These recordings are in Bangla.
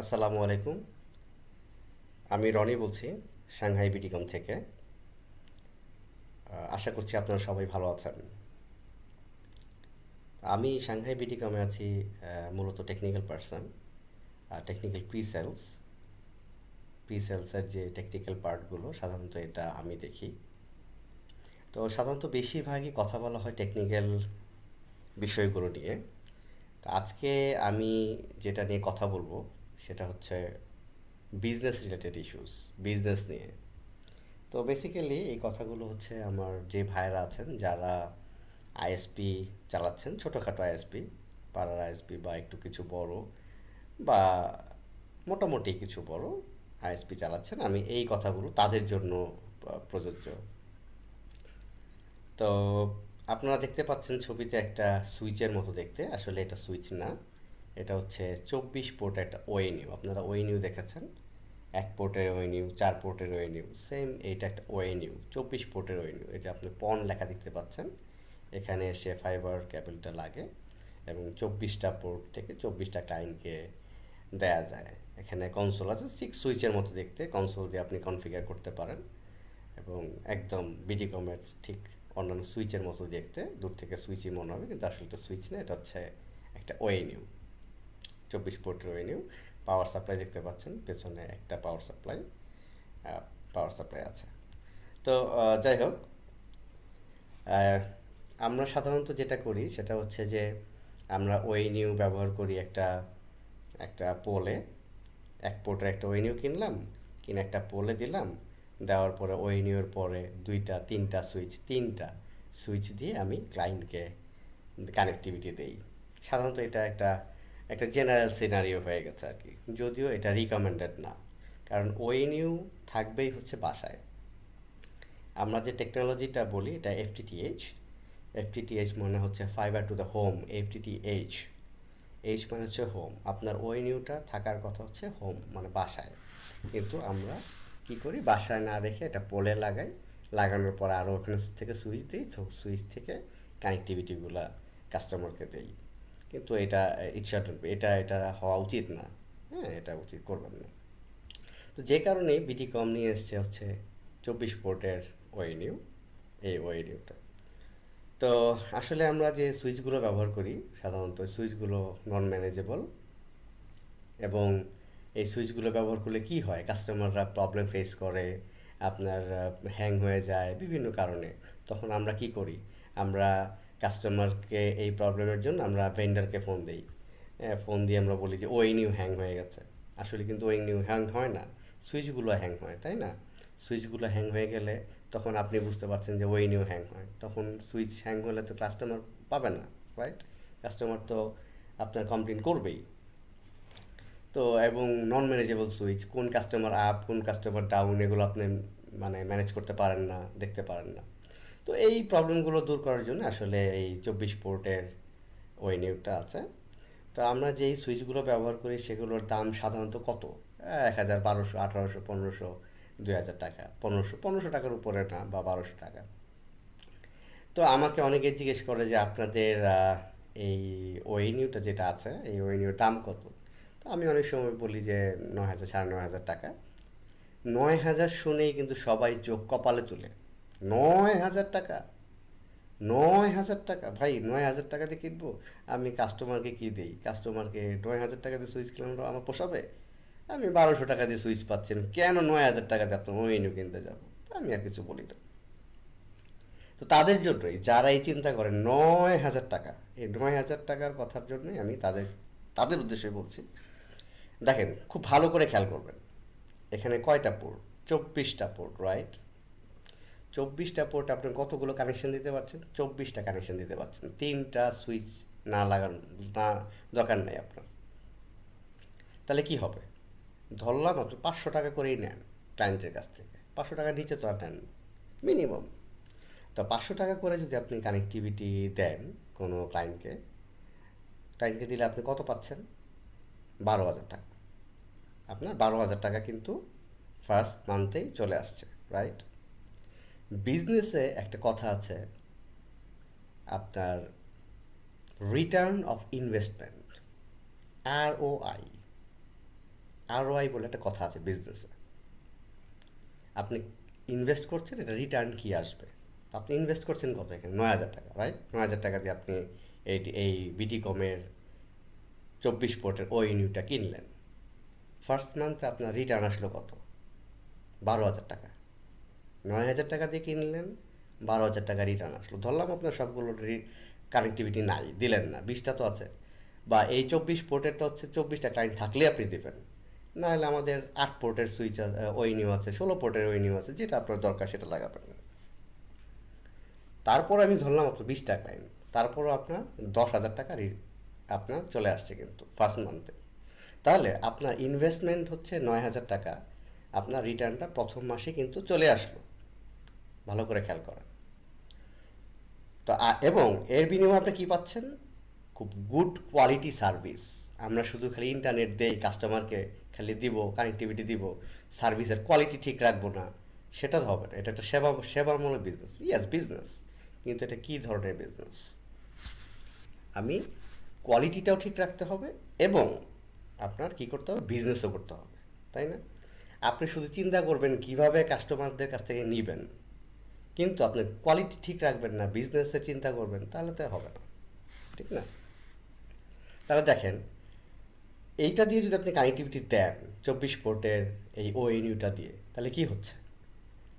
আসসালামু আলাইকুম। আমি রনি বলছি, সাংহাই বিডিকম থেকে। আশা করছি আপনারা সবাই ভালো আছেন। আমি সাংহাই বিডিকমে আছি মূলত technical person technical pre sales pre সেলসের যে টেকনিক্যাল পার্টগুলো সাধারণত এটা আমি দেখি। তো সাধারণত বেশিরভাগই কথা বলা হয় টেকনিক্যাল বিষয়গুলো নিয়ে। আজকে আমি যেটা নিয়ে কথা বলব সেটা হচ্ছে বিজনেস রিলেটেড ইস্যুস বিজনেস নিয়ে। তো বেসিক্যালি এই কথাগুলো হচ্ছে আমার যে ভাইরা আছেন, যারা আইএসপি চালাচ্ছেন, ছোটোখাটো আইএসপি পাড়ার আইএসপি বা একটু কিছু বড় বা মোটামুটি কিছু বড় আইএসপি চালাচ্ছেন, আমি এই কথাগুলো তাদের জন্য প্রযোজ্য। তো আপনারা দেখতে পাচ্ছেন ছবিতে একটা সুইচের মতো দেখতে, আসলে এটা সুইচ না। এটা হচ্ছে চব্বিশ পোর্ট একটা ওএনইউ। আপনারা ওএনইউ দেখেছেন? এক পোর্টের ওএনইউ, চার পোর্টের ওএনইউ, সেম এইটা একটা ওএনইউ, চব্বিশ পোর্টের ওএনইউ। এটা আপনি পন লেখা দেখতে পাচ্ছেন, এখানে এসে ফাইবার ক্যাবেলটা লাগে এবং চব্বিশটা পোর্ট থেকে চব্বিশটা ক্লায়েন্টকে দেয়া যায়। এখানে কনসোল আছে, ঠিক সুইচের মতো দেখতে কনসোল দিয়ে আপনি কনফিগার করতে পারেন এবং একদম বিডিকমের ঠিক অন্যান্য সুইচের মতো দেখতে। দূর থেকে সুইচই মনে হবে, কিন্তু আসলে সুইচ না, এটা হচ্ছে একটা ওএনইউ। চব্বিশ পোর্টের ওএনইউ পাওয়ার সাপ্লাই দেখতে পাচ্ছেন, পেছনে একটা পাওয়ার সাপ্লাই পাওয়ার সাপ্লাই আছে। তো যাই হোক আমরা সাধারণত যেটা করি সেটা হচ্ছে যে আমরা ওএনইউ ব্যবহার করি একটা একটা পোলে। এক পোর্টের একটা ওএনইউ কিনলাম, কিনে একটা পোলে দিলাম, দেওয়ার পরে ওএনইউর পরে দুইটা, তিনটা সুইচ তিনটা সুইচ দিয়ে আমি ক্লায়েন্টকে কানেক্টিভিটি দেই। সাধারণত এটা একটা একটা জেনারেল সিনারিও হয়ে গেছে আর কি। যদিও এটা রিকমেন্ডেড না। কারণ ওএনইউ থাকবেই হচ্ছে বাসায়। আমরা যে টেকনোলজিটা বলি, এটা এফটিটিএইচ এফটিটিএইচ মানে হচ্ছে fibre to the home FTTH H মানে হচ্ছে হোম আপনার ওএনইউটা থাকার কথা হচ্ছে হোম মানে বাসায়। কিন্তু আমরা কি করি, বাসায় না রেখে এটা পোলে লাগাই। লাগানোর পর আরও ওখানে থেকে সুইচ দিই সুইচ থেকে কানেক্টিভিটিগুলো কাস্টমারকে দেই। কিন্তু এটা ইটস এটা এটা হওয়া উচিত না। হ্যাঁ এটা উচিত, করবেন না। তো যে কারণে বিটি কম নিয়ে এসছে হচ্ছে চব্বিশ পোর্টের ওয়েনিউ, এই ওয়েনিউটা। তো আসলে আমরা যে সুইচগুলো ব্যবহার করি, সাধারণত সুইচগুলো নন ম্যানেজেবল এবং এই সুইচগুলো ব্যবহার করলে কি হয়? কাস্টমাররা প্রবলেম ফেস করে, আপনার হ্যাং হয়ে যায় বিভিন্ন কারণে। তখন আমরা কি করি? আমরা কাস্টমারকে এই প্রবলেমের জন্য আমরা ভেন্ডারকে ফোন দিই। ফোন দিয়ে আমরা বলি যে, ওই নিউ হ্যাং হয়ে গেছে। আসলে কিন্তু ওই নিউ হ্যাং হয় না। সুইচগুলো হ্যাং হয়, তাই না? সুইচগুলো হ্যাং হয়ে গেলে তখন আপনি বুঝতে পারছেন যে, ওই নিউ হ্যাং হয়। তখন সুইচ হ্যাং হলে তো কাস্টমার পাবে না রাইট কাস্টমার তো আপনার কমপ্লেন করবেই। তো এবং নন ম্যানেজেবল সুইচ, কোন কাস্টমার আপ কোন কাস্টমার ডাউন এগুলো আপনি মানে ম্যানেজ করতে পারেন না, দেখতে পারেন না। তো এই প্রবলেমগুলো দূর করার জন্য আসলে এই চব্বিশ পোর্টের ওই নিউটা আছে। তো আমরা যেই সুইচগুলো ব্যবহার করি সেগুলোর দাম সাধারণত কত? এক হাজার বারোশো, আঠারোশো, পনেরোশো, দুই হাজার টাকা। পনেরোশো পনেরোশো টাকার উপরে না, বা বারোশো টাকা। তো আমাকে অনেকে জিজ্ঞেস করে যে আপনাদের এই ওয়েনিউটা যেটা আছে, এই ওয়েনিউর দাম কত? তো আমি অনেক সময় বলি যে নয় হাজার, সাড়ে নয় হাজার টাকা। নয় হাজার শুনেই কিন্তু সবাই চোখ কপালে তুলে। নয় হাজার টাকা। নয় হাজার টাকা। ভাই, নয় হাজার টাকা দিয়ে কিনবো? আমি কাস্টমারকে কী দিই? কাস্টমারকে নয় হাজার টাকা দিয়ে সুইচ কিনলে আমার পোষাবে? আমি বারোশো টাকা দিয়ে সুইচ পাচ্ছেন, কেন নয় হাজার টাকা দিয়ে আপনার ওয়েনিউ কিনতে যাব? আমি আর কিছু বলি না। তো তাদের জন্যই যারা এই চিন্তা করেন নয় হাজার টাকা, এই নয় হাজার টাকার কথার জন্যই আমি তাদের তাদের উদ্দেশ্যে বলছি, দেখেন, খুব ভালো করে খেয়াল করবেন। এখানে কয়টা পোর্ট চব্বিশটা পোর্ট রাইট চব্বিশটা পোর্ট আপনি কতগুলো কানেকশন দিতে পারছেন? চব্বিশটা কানেকশন দিতে পারছেন। তিনটা সুইচ না লাগান, না, দরকার নেই আপনার। তাহলে কি হবে? ধরলাম আপনি পাঁচশো টাকা করেই নেন ক্লায়েন্টের কাছ থেকে। পাঁচশো টাকার নিচে তো আর নেন মিনিমাম তো পাঁচশো টাকা করে যদি আপনি কানেক্টিভিটি দেন কোনো ক্লায়েন্টকে ক্লায়েন্টকে দিলে আপনি কত পাচ্ছেন? বারো হাজার টাকা। আপনার বারো হাজার টাকা কিন্তু ফার্স্ট মান্থেই চলে আসছে রাইট বিজনেসে একটা কথা আছে, আপনার return of investment R O I ROI বলে একটা কথা আছে বিজনেসে আপনি ইনভেস্ট করছেন, এটা রিটার্ন কি আসবে? আপনি ইনভেস্ট করছেন কত এখানে? নয় হাজার টাকা রাইট নয় হাজার টাকা দিয়ে আপনি এই এই বিডি কমের চব্বিশ পোর্টের ও ইউনিটটা কিনলেন। ফার্স্ট মান্থে আপনার রিটার্ন আসলো কত? বারো হাজার টাকা। নয় হাজার টাকা দিয়ে কিনলেন বারো হাজার টাকা রিটার্ন আসলো। ধরলাম আপনার সবগুলো কানেক্টিভিটি নাই, দিলেন না, বিশটা তো আছে। বা এই চব্বিশ পোর্টেরটা হচ্ছে চব্বিশটা ক্লায়েন্ট থাকলে আপনি দেবেন। না হলে আমাদের আট পোর্টের সুইচ ওই নিউ আছে, ষোলো পোর্টের ওই নিউ আছে, যেটা আপনার দরকার সেটা লাগাবেন। তারপর আমি ধরলাম আপনার বিশটা ক্লায়েন্ট তারপরও আপনার দশ হাজার টাকা আপনার চলে আসছে কিন্তু ফার্স্ট মান্থে তাহলে আপনার ইনভেস্টমেন্ট হচ্ছে নয় হাজার টাকা, আপনার রিটার্নটা প্রথম মাসে কিন্তু চলে আসলো। ভালো করে খেয়াল করেন। তো এবং এর বিনিময়ে আপনি কী পাচ্ছেন? খুব গুড কোয়ালিটি সার্ভিস আমরা শুধু খালি ইন্টারনেট দেই কাস্টমারকে খালি দিব কানেক্টিভিটি দিব সার্ভিসের কোয়ালিটি ঠিক রাখব না, সেটা তো হবে না। এটা একটা সেবা, সেবামূলক বিজনেস ইয়াস বিজনেস কিন্তু এটা কী ধরনের বিজনেস আমি কোয়ালিটিটাও ঠিক রাখতে হবে এবং আপনার কি করতে হবে? বিজনেসও করতে হবে, তাই না? আপনি শুধু চিন্তা করবেন কীভাবে কাস্টমারদের কাছ থেকে নেবেন। কিন্তু আপনি কোয়ালিটি ঠিক রাখবেন না বিজনেসে চিন্তা করবেন, তাহলে তো হবে না। ঠিক না? তাহলে দেখেন, এইটা দিয়ে যদি আপনি কানেক্টিভিটি দেন, চব্বিশ পোর্টের এই ও ইউটা দিয়ে, তাহলে কি হচ্ছে?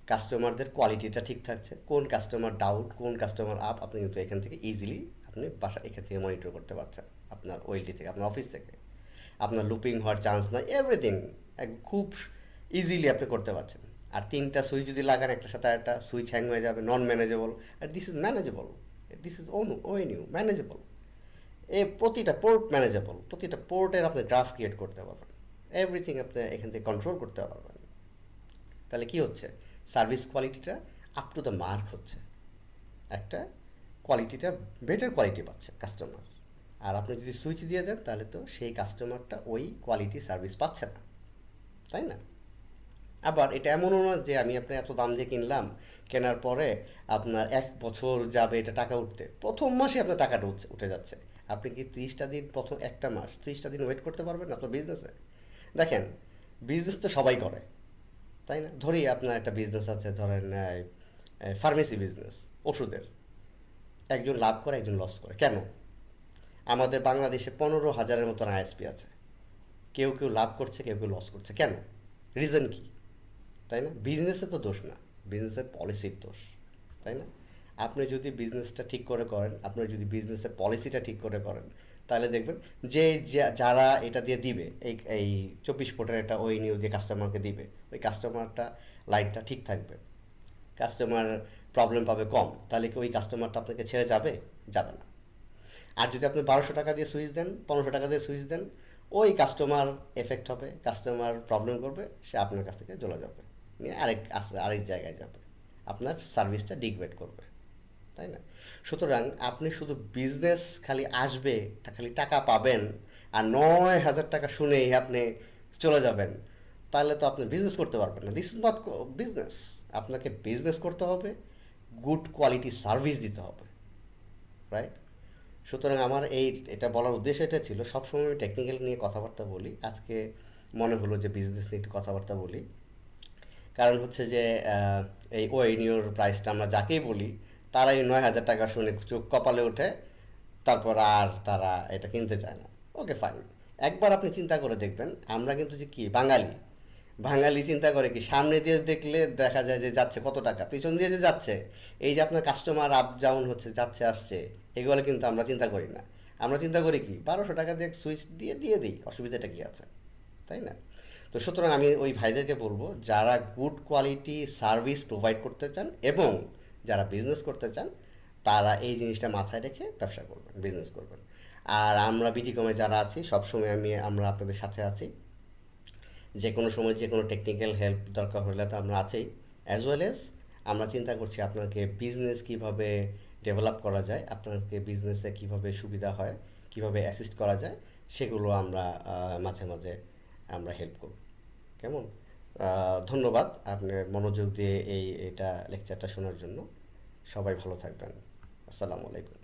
কাস্টমারদের কোয়ালিটিটা ঠিক থাকছে। কোন কাস্টমার ডাউট কোন কাস্টমার আপ আপনি কিন্তু এখান থেকে ইজিলি আপনি বাসা, এখান থেকে মনিটর করতে পারছেন, আপনার ওয়েলটি থেকে, আপনার অফিস থেকে। আপনার লুপিং হওয়ার চান্স নাই এভরিথিং খুব ইজিলি আপনি করতে পারছেন। আর তিনটা সুইচ যদি লাগান একটা সাথে একটা সুইচ হ্যাং হয়ে যাবে non manageable R this is manageable this is on O N U manageable এ প্রতিটা পোর্ট ম্যানেজেবল প্রতিটা পোর্টের আপনি গ্রাফ ক্রিয়েট করতে পারবেন। এভরিথিং আপনি এখান থেকে কন্ট্রোল করতে পারবেন। তাহলে কি হচ্ছে? সার্ভিস কোয়ালিটিটা আপ টু দ্য মার্ক হচ্ছে। একটা কোয়ালিটিটা বেটার কোয়ালিটি পাচ্ছে কাস্টমার আর আপনি যদি সুইচ দিয়ে দেন, তাহলে তো সেই কাস্টমারটা ওই কোয়ালিটি সার্ভিস পাচ্ছে না। তাই না? আবার এটা এমনও না যে আমি আপনার এত দাম দিয়ে কিনলাম, কেনার পরে আপনার এক বছর যাবে এটা টাকা উঠতে। প্রথম মাসে আপনার টাকাটা উঠে যাচ্ছে। আপনি কি ত্রিশটা দিন প্রথম একটা মাস, ত্রিশটা দিন ওয়েট করতে পারবেন আপনার বিজনেসে দেখেন বিজনেস তো সবাই করে, তাই না? ধরি আপনার একটা বিজনেস আছে, ধরেন ফার্মেসি বিজনেস ওষুধের। একজন লাভ করে, একজন লস করে। কেন? আমাদের বাংলাদেশে পনেরো হাজারের মতন আইএসপি আছে। কেউ কেউ লাভ করছে, কেউ কেউ লস করছে। কেন? রিজন কি? তাই না? বিজনেসে তো দোষ না। বিজনেসের পলিসির দোষ, তাই না? আপনি যদি বিজনেসটা ঠিক করে করেন, আপনি যদি বিজনেসের পলিসিটা ঠিক করে করেন, তাহলে দেখবেন যে যারা এটা দিয়ে দিবে, এই এই চব্বিশ ফুটের এটা ওই নিউ দিয়ে কাস্টমারকে দিবে, ওই কাস্টমারটা লাইনটা ঠিক থাকবে। কাস্টমার প্রবলেম পাবে কম, তাহলে কি ওই কাস্টমারটা আপনাকে ছেড়ে যাবে? যাবে না। আর যদি আপনি বারোশো টাকা দিয়ে সুইচ দেন, পনেরোশো টাকা দিয়ে সুইচ দেন, ওই কাস্টমার এফেক্ট হবে কাস্টমার প্রবলেম করবে, সে আপনার কাছ থেকে চলে যাবে। আরেক আরেক জায়গায় যাবে। আপনার সার্ভিসটা ডিগ্রেড করবে, তাই না? সুতরাং আপনি শুধু বিজনেস খালি আসবে খালি টাকা পাবেন আর নয় হাজার টাকা শুনেই আপনি চলে যাবেন, তাহলে তো আপনি বিজনেস করতে পারবেন না। দিস ইজ নট বিজনেস আপনাকে বিজনেস করতে হবে গুড কোয়ালিটি সার্ভিস দিতে হবে রাইট সুতরাং আমার এই, এটা বলার উদ্দেশ্য এটা ছিল, সবসময় আমি টেকনিক্যাল নিয়ে কথাবার্তা বলি। আজকে মনে হলো যে বিজনেস নিয়ে একটু কথাবার্তা বলি। কারণ হচ্ছে যে এই ওয়েনিওর প্রাইসটা আমরা যাকেই বলি, তারাই নয় হাজার টাকা শুনে চোখ কপালে ওঠে, তারপর আর তারা এটা কিনতে চায় না। ওকে ফাইন একবার আপনি চিন্তা করে দেখবেন, আমরা কিন্তু যে কি, বাঙালি। বাঙালি চিন্তা করে কি, সামনে দিয়ে দেখলে দেখা যায় যে যাচ্ছে কত টাকা, পিছন দিয়ে যে যাচ্ছে, এই যে আপনার কাস্টমার আপ ডাউন হচ্ছে, যাচ্ছে, আসছে, এগুলো কিন্তু আমরা চিন্তা করি না। আমরা চিন্তা করি কি, বারোশো টাকা দিয়ে সুইচ দিয়ে দিয়ে দিই, অসুবিধাটা কী আছে? তাই না? তো সুতরাং আমি ওই ভাইদেরকে বলব, যারা গুড কোয়ালিটি সার্ভিস প্রোভাইড করতে চান এবং যারা বিজনেস করতে চান, তারা এই জিনিসটা মাথায় রেখে ব্যবসা করবেন বিজনেস করবেন। আর আমরা বিটি কমে যারা আছি, সবসময় আমি, আমরা আপনাদের সাথে আছি। যে কোনো সময় যে কোনো টেকনিক্যাল হেল্প দরকার হলে তো আমরা আছেই। অ্যাজ ওয়েল এজ আমরা চিন্তা করছি আপনাকে বিজনেস কীভাবে ডেভেলপ করা যায়, আপনাকে বিজনেসে কীভাবে সুবিধা হয়, কীভাবে অ্যাসিস্ট করা যায়, সেগুলো আমরা মাঝে মাঝে আমরা হেল্প করব। কেমন? ধন্যবাদ আপনার মনোযোগ দিয়ে এই, এটা লেকচারটা শোনার জন্য। সবাই ভালো থাকবেন। আসসালামু আলাইকুম।